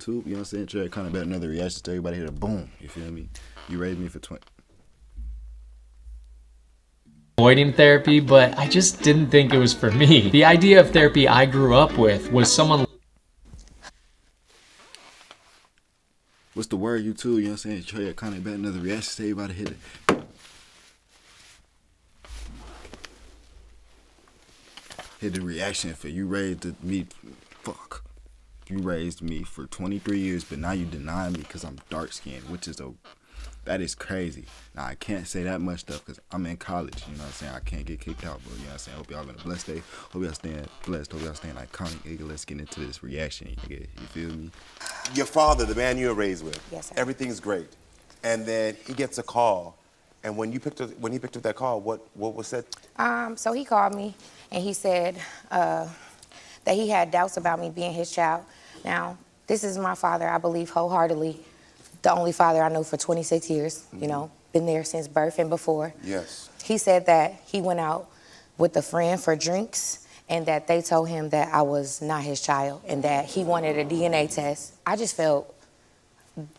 YouTube, you know what I'm saying? Try to kind of bet another reaction to everybody hit a boom. You feel me? You raised me for 20. avoiding therapy, but I just didn't think it was for me. The idea of therapy I grew up with was someone What's the word YouTube? You know what I'm saying? Try to kind of bet another reaction to everybody hit it. Hit the reaction for you raised me. Fuck. You raised me for 23 years, but now you deny me because I'm dark skinned, which is a that is crazy. Now I can't say that much stuff because I'm in college. You know what I'm saying? I can't get kicked out, but you know what I'm saying? Hope y'all having a blessed day. Hope y'all staying blessed. Hope y'all staying iconic. Nigga, let's get into this reaction. Nigga. You feel me? Your father, the man you were raised with. Yes, sir. Everything's great, and then he gets a call, and when you picked up, when he picked up that call, what what was said? Um, so he called me and he said uh, that he had doubts about me being his child. Now, this is my father, I believe wholeheartedly, the only father I know for 26 years, you know, been there since birth and before. Yes. He said that he went out with a friend for drinks and that they told him that I was not his child and that he wanted a DNA test. I just felt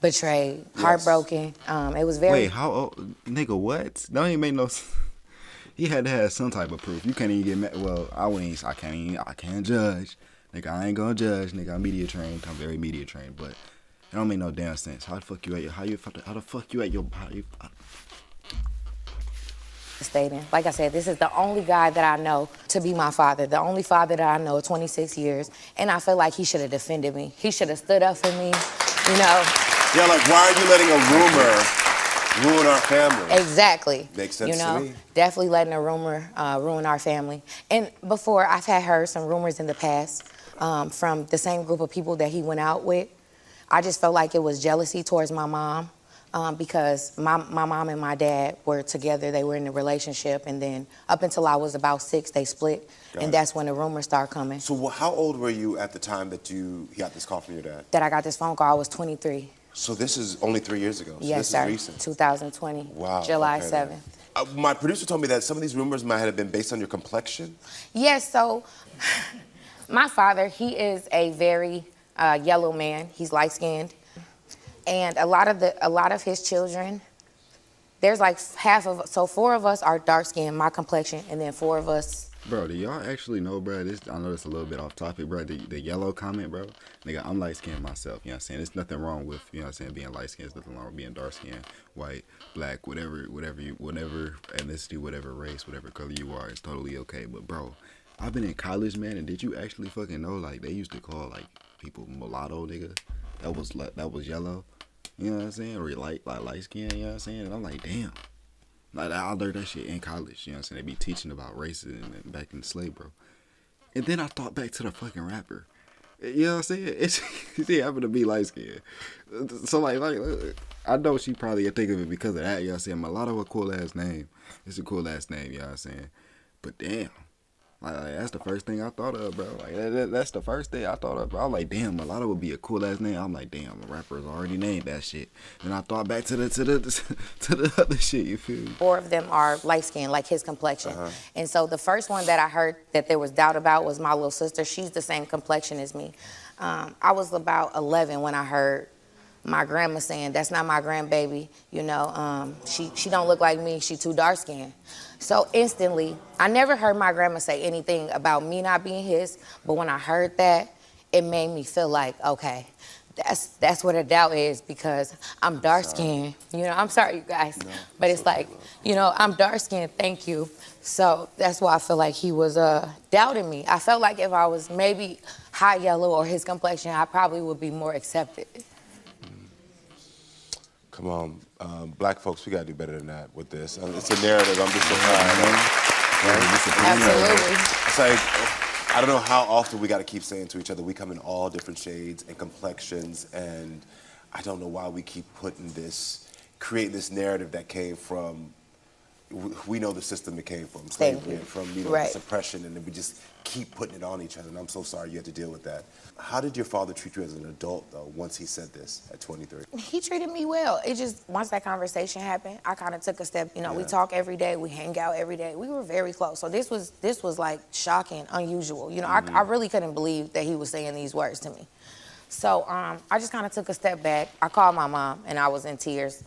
betrayed, Yes. heartbroken. Um, it was very. Wait, how old? Nigga, what? That ain't make no sense. He had to have some type of proof. You can't even get mad. Well, I wouldn't. I can't. Even, I can't judge. Nigga, I ain't gonna judge. Nigga, I'm media trained. I'm very media trained, but it don't make no damn sense. How the fuck you at your? How you? How the fuck you at your? How you? devastating. Like I said, this is the only guy that I know to be my father, the only father that I know 26 years. And I feel like he should have defended me. He should have stood up for me, you know. Yeah, like why are you letting a rumor ruin our family? Exactly. Makes sense You to know, me. definitely letting a rumor uh, ruin our family. And before, I've had heard some rumors in the past um, from the same group of people that he went out with. I just felt like it was jealousy towards my mom um, because my, my mom and my dad were together. They were in a relationship. And then up until I was about six, they split. Got and it. that's when the rumors started coming. So wh- how old were you at the time that you got this call from your dad? That I got this phone call, I was 23. So this is only three years ago. So yes, this sir. is recent. 2020. Wow. July okay 7th. then. Uh, my producer told me that some of these rumors might have been based on your complexion. Yes, so my father, he is a very uh, yellow man. He's light skinned. And a lot of the a lot of his children, there's like half of so four of us are dark skinned, my complexion, and then four of us Bro, do y'all actually know, bro? This I know it's a little bit off topic, bro. The, the yellow comment, bro. Nigga, I'm light skinned myself. You know what I'm saying? There's nothing wrong with you know what I'm saying being light skinned. Nothing wrong with being dark skinned, white, black, whatever, whatever you, whatever ethnicity, whatever race, whatever color you are. It's totally okay. But bro, I've been in college, man, and did you actually fucking know like they used to call like people mulatto, nigga? That was like that was yellow. You know what I'm saying? Or light, like light skin. You know what I'm saying? And I'm like, damn. Like I learned that shit in college. You know what I'm saying? They be teaching about racism and back in the slave, bro. And then I thought back to the fucking rapper. You know what I'm saying? It's she happened to be light skinned. So like like I know she probably think of it because of that, you know what I'm saying? Mulatto a cool ass name. It's a cool ass name, you know what I'm saying? But damn. Like, like, that's the first thing I thought of, bro. Like that, that- that's the first thing I thought of. Bro. I was like, damn, mulatto would be a cool ass name. I'm like, damn, a rapper's already named that shit. And I thought back to the to the to the other shit. You feel me? four of them are light skinned, like his complexion. And so the first one that I heard that there was doubt about was my little sister. She's the same complexion as me. Um, I was about 11 when I heard my grandma saying, "That's not my grandbaby." You know, um, she she don't look like me. She too dark skinned. So instantly, I never heard my grandma say anything about me not being his. But when I heard that, it made me feel like, okay, that's that's what a doubt is because I'm dark skinned. You know, I'm sorry, you guys, but it's like, you know, I'm dark skinned. Thank you. So that's why I feel like he was uh, doubting me. I felt like if I was maybe high yellow or his complexion, I probably would be more accepted. Come on, um, black folks, we gotta do better than that with this. Uh, It's a narrative. I'm just so tired of. Absolutely. It's like I don't know how often we got to keep saying to each other, we come in all different shades and complexions, and I don't know why we keep putting this, creating this narrative that came from. We know the system it came from, slavery, and from you know Right. suppression, and then we just keep putting it on each other. And I'm so sorry you had to deal with that. How did your father treat you as an adult, though, once he said this at 23? He treated me well. It just once that conversation happened, I kind of took a step. You know, we talk every day, we hang out every day. We were very close. So this was this was like shocking, unusual. You know, Mm-hmm. I, I really couldn't believe that he was saying these words to me. So um, I just kind of took a step back. I called my mom, and I was in tears.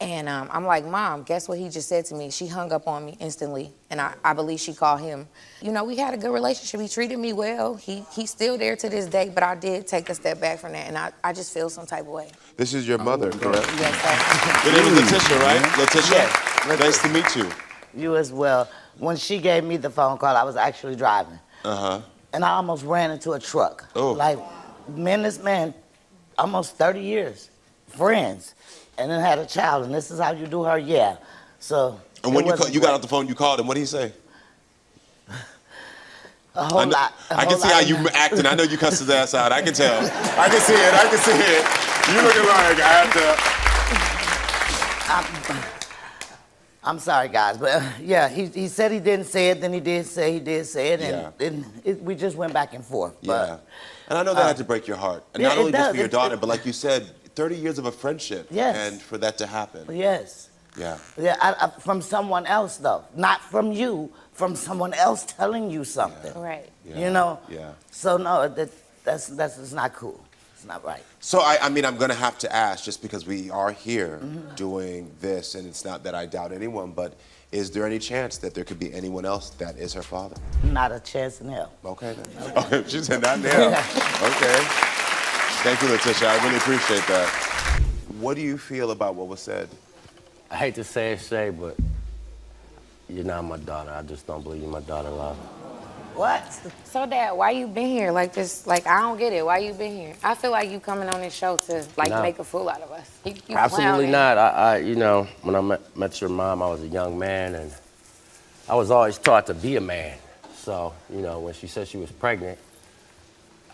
And um, I'm like, Mom, guess what he just said to me? She hung up on me instantly, and I, I believe she called him. You know, we had a good relationship. He treated me well. He he's still there to this day, but I did take a step back from that, and I, I just feel some type of way. This is your mother, correct? Yes, sir. Your name is Letitia, right? Letitia? Yes. Nice to meet you. You as well. When she gave me the phone call, I was actually driving. Uh huh. And I almost ran into a truck. Oh. Like, me and this man, almost 30 years, friends, and then had a child, and this is how you do her? Yeah. So. And when you call, you got off the phone, you called him. What did he say? a whole I, know- lot. a I can see how you acting. I know you cussed his ass out. I can tell. I can see it. I can see it. You looking like I have to. I'm sorry, guys, but uh, yeah, he, he said he didn't say it, then he did say he did say it, and, Yeah. and it, we just went back and forth. Yeah. And I know that had to break your heart. And yeah, not only just for your daughter, it- but like you said, 30 years of a friendship. Yes. And for that to happen. yes. Yeah. Yeah, I, I, from someone else though, not from you, from someone else telling you something. Right. Yeah. You know. Yeah. So no, that that's that's it's not cool. It's not right. So I, I mean, I'm gonna have to ask, just because we are here Mm-hmm. doing this, and it's not that I doubt anyone, but is there any chance that there could be anyone else that is her father? Not a chance in hell. Okay then. Okay, she said not now. okay. Thank you, Letitia. I really appreciate that. What do you feel about what was said? I hate to say it, Shay, but you're not my daughter. I just don't believe you're my daughter-in-law. What? So, Dad, why you been here like this? Like, I don't get it. Why you been here? I feel like you coming on this show to like No. make a fool out of us. You, you Absolutely clowning. not. I, I, you know, when I met, met your mom, I was a young man, and I was always taught to be a man. So, you know, when she said she was pregnant,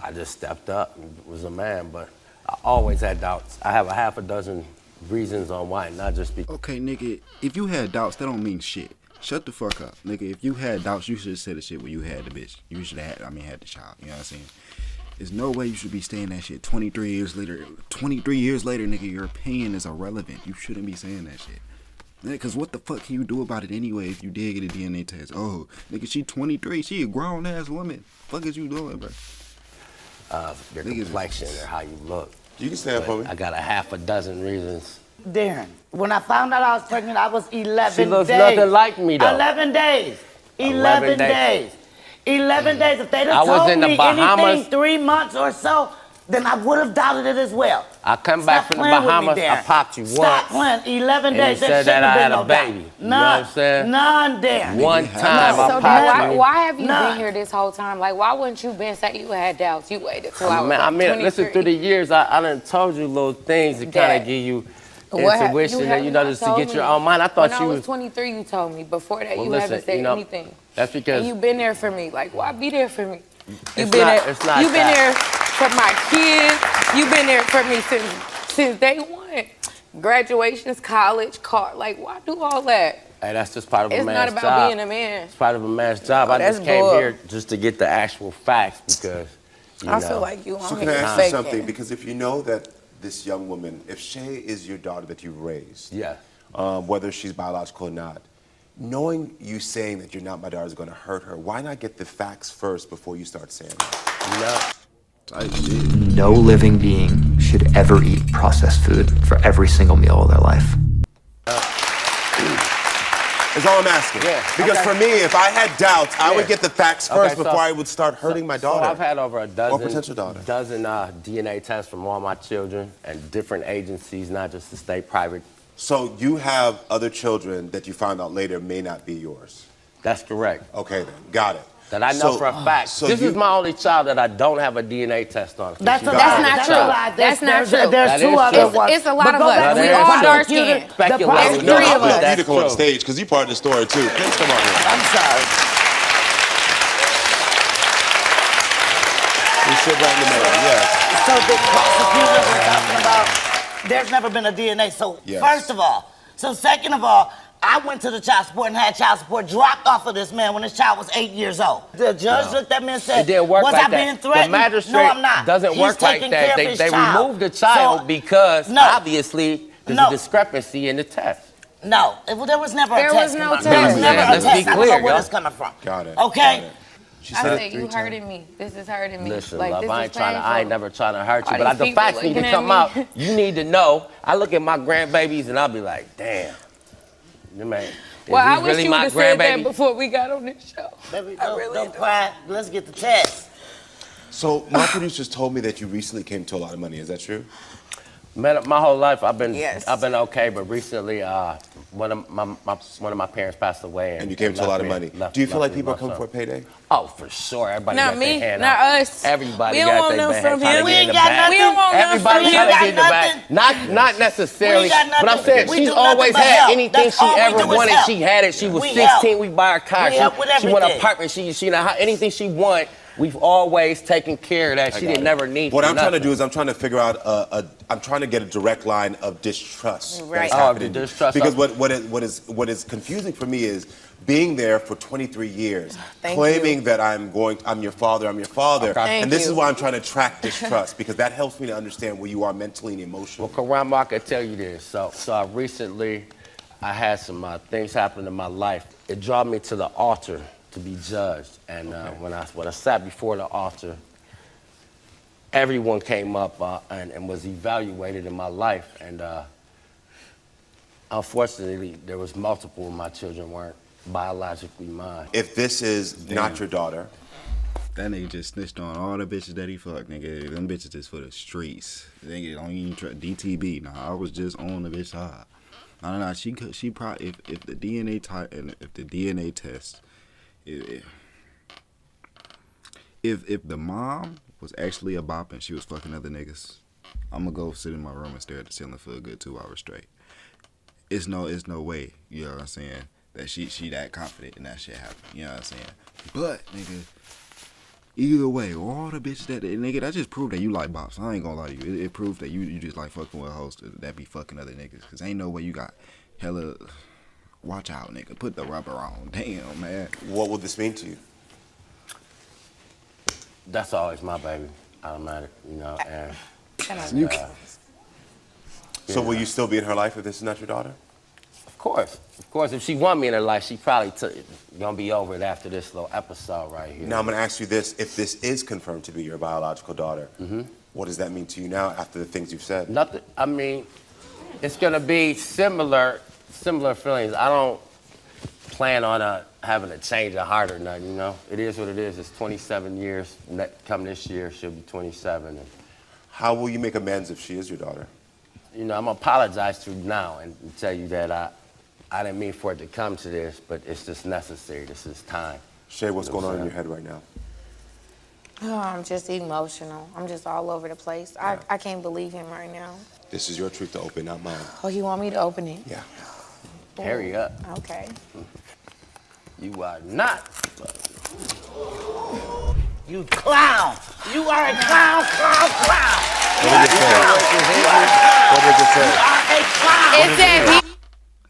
I just stepped up and was a man. But I always had doubts. I have a half a dozen reasons on why, not just because. Okay, nigga, if you had doubts, that don't mean shit. Shut the fuck up, nigga. If you had doubts, you should have said the shit when you had the bitch. You should have had, I mean, had the child. You know what I'm saying? There's no way you should be saying that shit 23 years later. 23 years later, nigga, your opinion is irrelevant. You shouldn't be saying that shit. Because what the fuck can you do about it anyway if you did get a DNA test? Oh, nigga, she 23. She a grown ass woman. Fuck is you doing, bro? Uh, your complexion or how you look. You can stand for me. I got a half a dozen reasons. Darren, when I found out I was pregnant, I was 11 She looks days. nothing like me, though. 11 days. 11, 11 days. days. 11 days. If they'd I have was told in the me Bahamas. anything three months or so, then I would have doubted it as well. I come Stop back from the playing me, Bahamas, I popped you Stop once. playing. 11 days. you There said that shouldn't I had a no doubt. baby. You know what I'm saying? None, Darren. One time So, I then popped why, you. why have you None. been here this whole time? Like, why wouldn't you been say you had doubts? You waited till I I was mean, like I mean listen, through the years, I, I done told you little things to kind of give you What intuition have and, you know, just to get your me. own mind. I thought when you I was was. 23, you told me. Before that, Well, you listen, haven't said you know, anything. That's because And you've been there for me. Like, why be there for me? You've been not- there. You've been there for my kids. You've been there for me since since day one. Graduations, college, car. Like, why do all that? hey, that's just part of a man's job. It's not about job. being a man. It's part of a man's job. Oh, I just came bull. here just to get the actual facts because. You I know, feel like you on So can here I ask you something? Because if you know that this young woman, if Shay is your daughter that you raised, Yeah. um, whether she's biological or not, knowing you saying that you're not my daughter is going to hurt her, why not get the facts first before you start saying that? You know, Type shit. No living being should ever eat processed food for every single meal of their life. Is all I'm asking. Yeah, Because okay. for me, if I had doubts, I would get the facts Okay, first so- before I would start hurting my daughter. So I've had over a dozen, or potential daughter. dozen uh, DNA tests from all my children and different agencies, not just the state, private. So you have other children that you found out later may not be yours. That's correct. Okay, then. Got it. That I know So- for a fact. so this you- is my only child that I don't have a DNA test on. That's, a Got lie. it. That's not true. a. That's not true. There's That two is other true. ones. It's a lot of us. back to We the all prosecutor. dark-skinned. The Speculating. No, three I of us. love you to come on That's stage because you're part of the story too. Please come on here. I'm sorry. You sit right in the middle. Yes. So the prosecutor we're talking about, there's never been a DNA. So Yes. first of all, so second of all, I went to the child support and had child support dropped off of this man when his child was eight years old. The judge looked at me and said, It didn't work "Was like I that. being threatened?" The magistrate no, I'm not. doesn't He's work like taking that. care of They, his they child. removed the child So- because No. obviously there's No. a discrepancy in the test. No, it- well, there was never There a was test. no come on. test. There was never Yeah, a let's test. be I don't clear, know where yo. it's coming from. Got it. Okay. Got it. She I said it said, you times. hurting me. This is hurting me. Listen, like, love, this I is ain't trying to, I ain't never trying to hurt you, but I, the facts need to come out. You need to know. I look at my grandbabies and I'll be like, damn, man. Well, I wish really you would have said that before we got on this show. Baby, don't, really don't do. cry. Let's get the test. So my producers told me that you recently came to a lot of money. Is that true? Man, my whole life I've been Yes. I've been okay, but recently uh, one of my, my one of my parents passed away, and, And you came to a lot of money. left- Do you feel like people are coming for a payday? Oh, for sure. Everybody Not got me, their hand not out. us. Everybody We don't got want their nothing bag from trying to him. We ain't got nothing. We don't want nothing Everybody from We trying to get in the got bag. nothing. Not not necessarily, but I'm saying We she's always had help. anything That's she ever wanted. help. She had it. She was We 16. help. We buy her car. We She, she want an apartment. She she know anything she want. We've always taken care of that. She didn't it. never need. What I'm trying to do is I'm trying to figure out a, a I'm trying to get a direct line of distrust. Right. That's Oh, the distrust Because what what is, what is what is confusing for me is being there for 23 years, Thank claiming you. that I'm going, I'm your father, I'm your father, Okay. and this Thank is why I'm trying to track distrust because that helps me to understand where you are mentally and emotionally. Well, Karamo, I can tell you this. So, so I recently, I had some uh, things happen in my life. It brought me to the altar to be judged, and uh, when I when I sat before the altar, everyone came up uh, and, and was evaluated in my life, and uh, unfortunately, there was multiple of my children weren't biologically mine. If this is not your daughter, That nigga just snitched on all the bitches that he fucked, nigga. Them bitches is for the streets. Nigga, don't even try DTB. Nah, I was just on the bitch side. No, no, no. She could. She probably if, if the DNA type and if the DNA test, if, if if the mom was actually a bop and she was fucking other niggas, I'm gonna go sit in my room and stare at the ceiling for a good two hours straight. It's no, it's no way. You know what I'm saying? That she she that confident and that shit happened. You know what I'm saying? But nigga. Either way, all the bitches that nigga, that just proved that you like bops. I ain't gonna lie to you. It, it proved that you you just like fucking with hoes that be fucking other niggas. Cause ain't no way you got hella. Watch out, nigga. Put the rubber on. Damn, man. what would this mean to you? That's always my baby, automatic, you know. And You uh, can- So will you still be in her life if this is not your daughter? Of course, of course. If she want me in her life, she probably took, gonna be over it after this little episode right here. Now I'm going to ask you this: If this is confirmed to be your biological daughter, Mm-hmm. what does that mean to you now after the things you've said? Nothing. I mean, it's gonna be similar, similar feelings. I don't plan on uh, having a change of heart or nothing. You know, it is what it is. It's 27 years. Ne- Come this year, she'll be 27, and How will you make amends if she is your daughter? you know, I'm gonna apologize to you now and tell you that I, I didn't mean for it to come to this, but it's just necessary. This is time. Shay, what's You know going on I'm in your head right now? Oh, I'm just emotional. I'm just all over the place. I, I can't believe him right now. This is your truth to open, not mine. Oh, you want me to open it? Yeah. Hurry up. Okay. You are not. You clown. You are a clown, clown, clown. What did it say? What does it say? You are a clown. It said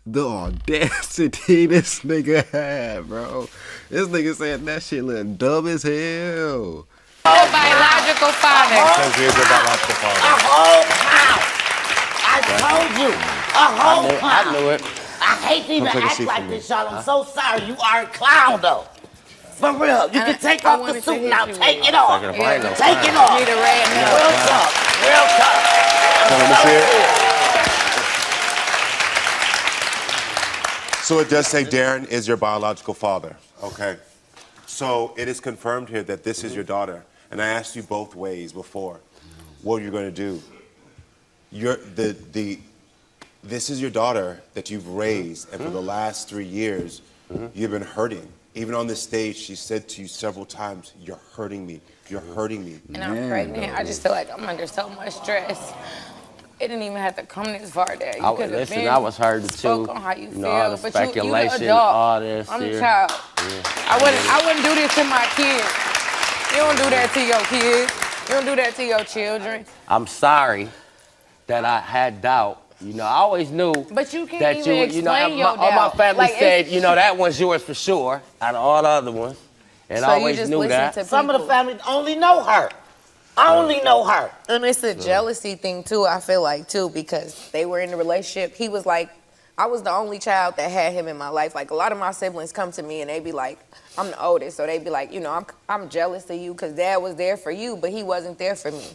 The audacity this nigga had, bro. This nigga said that shit look dumb as hell. a biological father. Says here's your biological A whole clown. I told you. A whole I knew it. I hate to even take act like this, y'all. I'm so sorry. You are a clown, though. For real. You And can take I off the suit now. Take it off. Taking off. I Take it off. Need a red nose. Real talk. Real talk. Let me So see it. serious. So it does say Darren is your biological father. Okay. So it is confirmed here that this is your daughter. And I asked you both ways before. What you're you going to do? You're, the, the, this is your daughter that you've raised, and for the last three years, you've been hurting. Even on this stage, she said to you several times, You're hurting me. You're hurting me. And I'm Man, pregnant. I just feel like I'm under so much stress. It didn't even have to come this far there. You I, could have listen, been I was hurting too. spoke on how you, you feel, know, all the but you, you speculation, the adult. all this I'm here. a child. I wouldn't. I wouldn't do this to my kids. You don't do that to your kids. You don't do that to your children. I'm sorry that I had doubt. You know, I always knew But you can't that even you, you know, explain my, your all my family Like, said, you know, that one's yours for sure, out of all the other ones. And so I you always just knew that. to Some of the people. family only know her. I uh, Only know her. And it's a jealousy thing too. I feel like too because they were in a relationship. He was like, I was the only child that had him in my life. Like a lot of my siblings come to me and they be like, I'm the oldest, so they be like, you know, I'm I'm jealous of you because dad was there for you, but he wasn't there for me.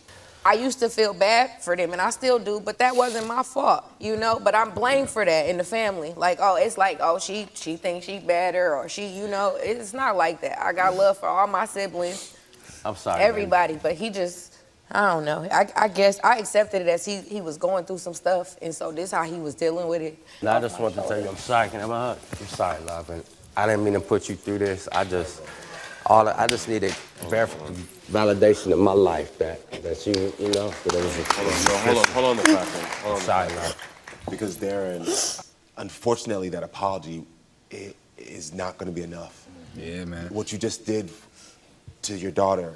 I used to feel bad for them, and I still do, but that wasn't my fault, you know. But I'm blamed for that in the family. Like, oh, it's like, oh, she she thinks she better, or she, you know, it's not like that. I got love for all my siblings, I'm sorry. man. everybody, but he just, I don't know. I, I guess I accepted it as he he was going through some stuff, and so this is how he was dealing with it. No, I just want to tell you, I'm sorry. Can I have a hug? I'm sorry, love. And I didn't mean to put you through this. I just, all I just needed verif- validation in my life that that you, you know, that it was a. Hold on, no, hold on, hold on the platform. Hold on the platform. Because Darren, unfortunately, that apology i- is not going to be enough. Yeah, man. What you just did to your daughter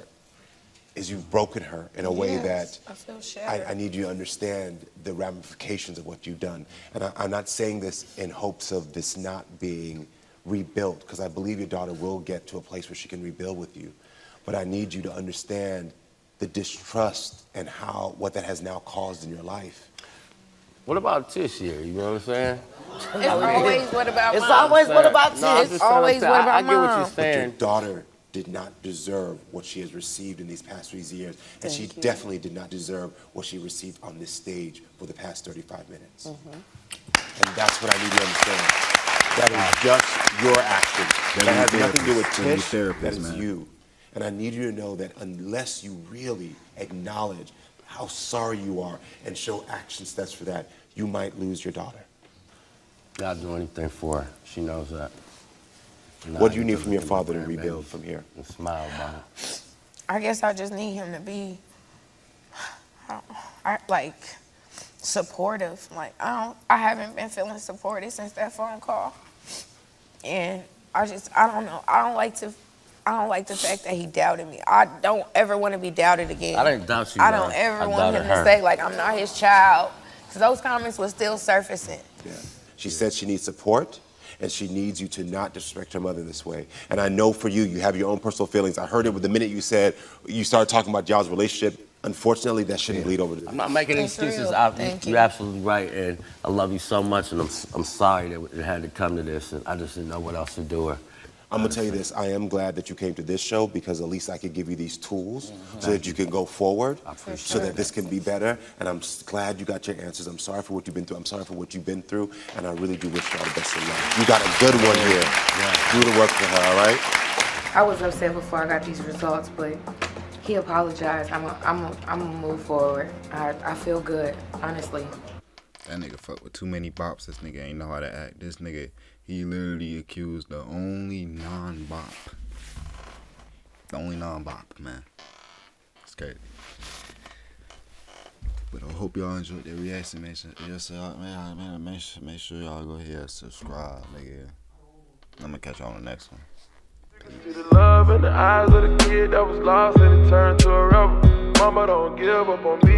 is you've broken her in a way Yes, that I feel shattered. I, I need you to understand the ramifications of what you've done. And I, I'm not saying this in hopes of this not being rebuilt, because I believe your daughter will get to a place where she can rebuild with you. But I need you to understand the distrust and how what that has now caused in your life. What about this year? You know what I'm saying? It's always what about It's mom? always what about No, I'm this? just trying to always what I- about I, get what mom? you're But your daughter did not deserve what she has received in these past three years, and she definitely did not deserve what she received on this stage for the past 35 minutes. Mm-hmm. And that's what I need you to understand. That is just your action. That, That has nothing to do with therapist. Tish. therapist, That is man. you. And I need you to know that unless you really acknowledge how sorry you are and show action steps for that, you might lose your daughter. I'll do anything for her. She knows that. And What do you need from your father to rebuild from here? And smile about it. I guess I just need him to be, I, like, supportive. Like I don't, I haven't been feeling supported since that phone call, and I just, I don't know. I don't like to, I don't like the fact that he doubted me. I don't ever want to be doubted again. I didn't doubt you, I don't uh, ever I want him doubted to say like I'm not his child, because those comments were still surfacing. Yeah. She said she needs support and she needs you to not disrespect her mother this way. And I know for you, you have your own personal feelings. I heard it with the minute you said you started talking about y'all's relationship. Unfortunately, that shouldn't bleed over to I'm not making That's excuses. real. I, Thank you're you. absolutely right, and I love you so much, and I'm I'm sorry that it had to come to this, and I just didn't know what else to do. Or I'm gonna tell you this. I am glad that you came to this show because at least I could give you these tools so that you can go forward, so that this can be better. And I'm glad you got your answers. I'm sorry for what you've been through. I'm sorry for what you've been through, and I really do wish you all the best of luck. You got a good one here. Do the work for her, all right? I was upset before I got these results, but he apologized. I'm a, I'm a, I'm gonna move forward. I, I feel good, honestly. That nigga fuck with too many bops. This nigga ain't know how to act. This nigga, he literally accused the only non-bop. The only non-bop, man. It's crazy. But I hope y'all enjoyed the reaction. Make sure, yes, man, man, make sure, make sure y'all go here and subscribe, nigga. I'm gonna catch y'all on the next one. See the love in the eyes of the kid that was lost and it turned to a rebel. Mama don't give up on me.